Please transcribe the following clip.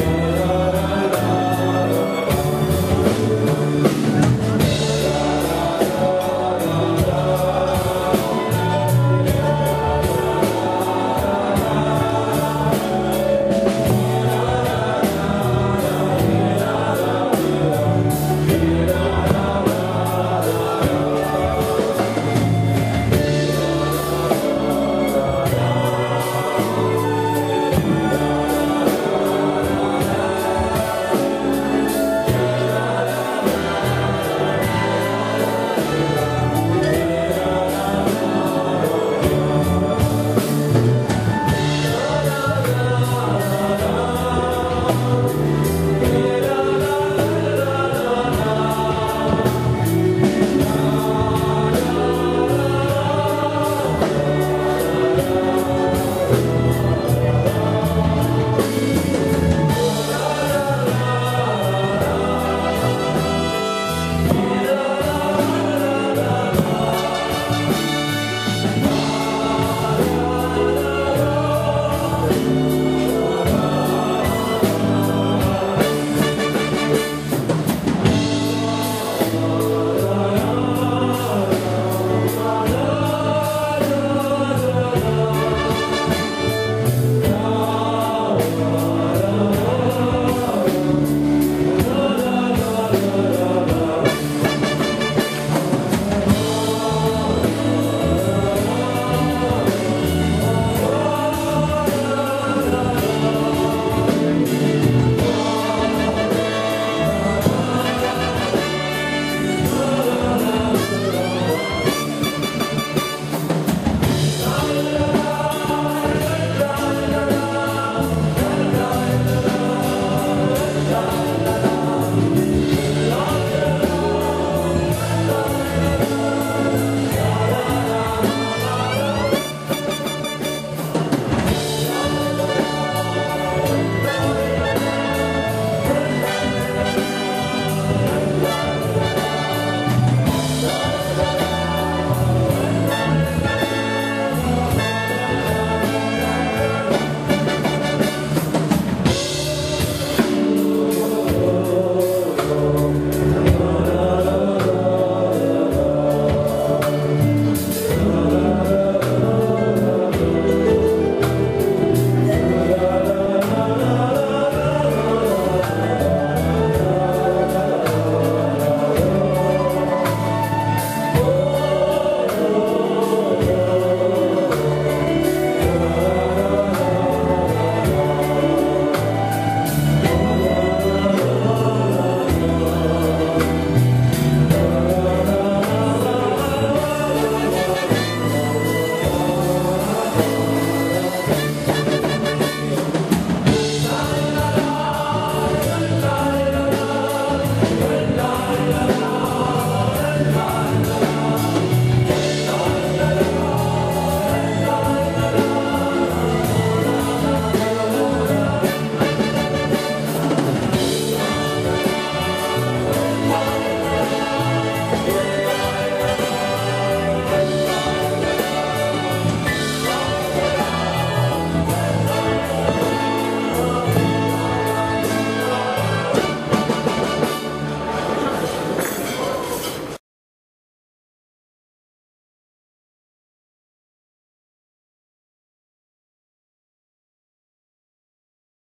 Oh.